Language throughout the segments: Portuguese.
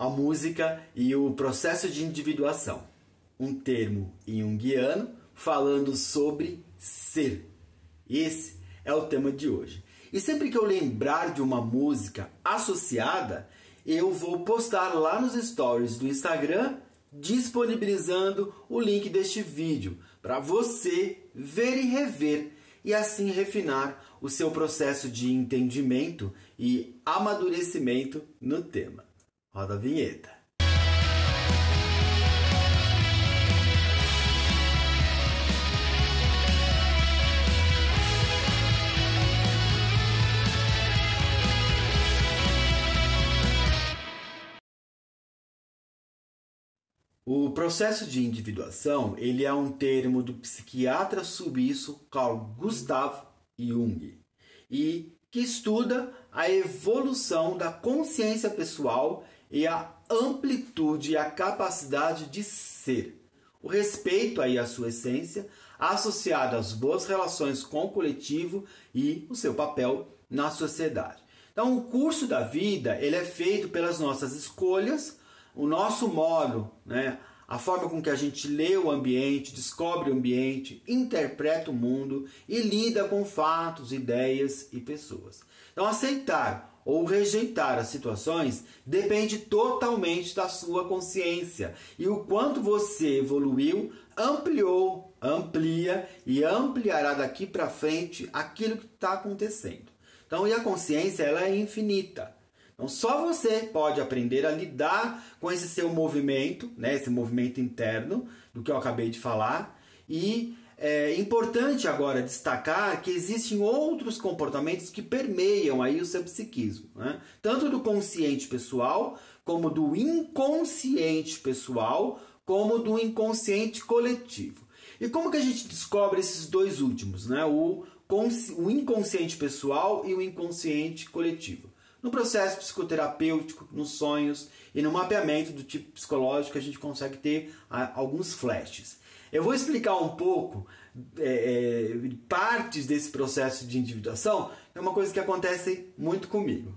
a música e o processo de individuação. Um termo junguiano falando sobre ser. Esse é o tema de hoje. E sempre que eu lembrar de uma música associada, eu vou postar lá nos stories do Instagram disponibilizando o link deste vídeo para você ver e rever e assim refinar o seu processo de entendimento e amadurecimento no tema. Roda a vinheta. O processo de individuação ele é um termo do psiquiatra suíço Carl Gustav Jung e que estuda a evolução da consciência pessoal e a amplitude e a capacidade de ser. O respeito aí à sua essência, associado às boas relações com o coletivo e o seu papel na sociedade. Então, o curso da vida ele é feito pelas nossas escolhas, o nosso modo, né, a forma com que a gente lê o ambiente, descobre o ambiente, interpreta o mundo e lida com fatos, ideias e pessoas. Então, aceitar ou rejeitar as situações depende totalmente da sua consciência e o quanto você evoluiu, ampliou, amplia e ampliará daqui para frente aquilo que está acontecendo. Então, e a consciência ela é infinita. Então só você pode aprender a lidar com esse seu movimento, né, esse movimento interno do que eu acabei de falar. E é importante agora destacar que existem outros comportamentos que permeiam aí o seu psiquismo, né? tanto do consciente pessoal como do inconsciente pessoal, como do inconsciente coletivo. E como que a gente descobre esses dois últimos, né? o, o inconsciente pessoal e o inconsciente coletivo? No processo psicoterapêutico, nos sonhos e no mapeamento do tipo psicológico, a gente consegue ter ah, alguns flashes. Eu vou explicar um pouco é, é, partes desse processo de individuação, é uma coisa que acontece muito comigo.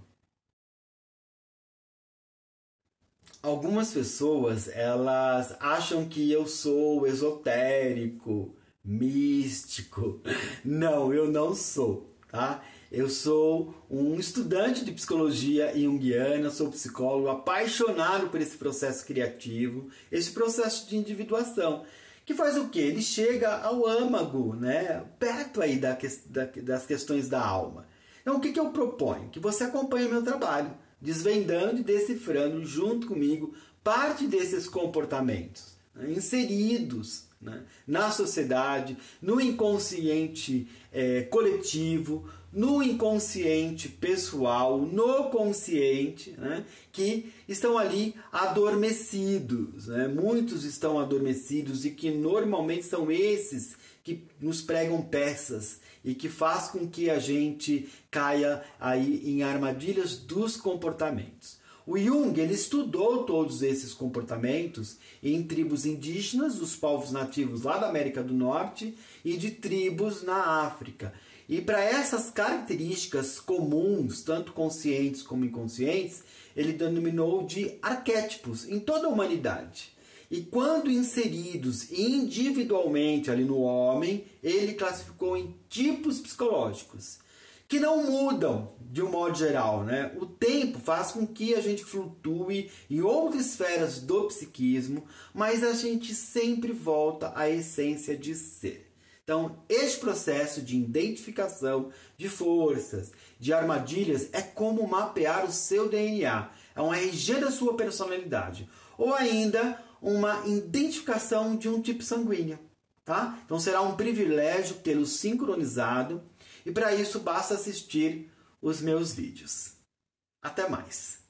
Algumas pessoas elas acham que eu sou esotérico, místico. Não, eu não sou, tá? Eu sou um estudante de psicologia junguiana, sou psicólogo apaixonado por esse processo criativo, esse processo de individuação. Que faz o que? Ele chega ao âmago, né? perto aí da, da, das questões da alma. Então, o que, que eu proponho? Que você acompanhe meu trabalho, desvendando e decifrando junto comigo parte desses comportamentos né? inseridos né? na sociedade, no inconsciente é, coletivo, no inconsciente pessoal, no consciente, né? que estão ali adormecidos. Né? Muitos estão adormecidos e que normalmente são esses que nos pregam peças e que faz com que a gente caia aí em armadilhas dos comportamentos. O Jung ele estudou todos esses comportamentos em tribos indígenas, os povos nativos lá da América do Norte e de tribos na África. E para essas características comuns, tanto conscientes como inconscientes, ele denominou de arquétipos em toda a humanidade. E quando inseridos individualmente ali no homem, ele classificou em tipos psicológicos que não mudam de um modo geral, né? O tempo faz com que a gente flutue em outras esferas do psiquismo, mas a gente sempre volta à essência de ser. Então, este processo de identificação de forças, de armadilhas, é como mapear o seu DNA, é um RG da sua personalidade, ou ainda uma identificação de um tipo sanguíneo. Tá? Então será um privilégio tê-lo sincronizado e para isso basta assistir os meus vídeos. Até mais!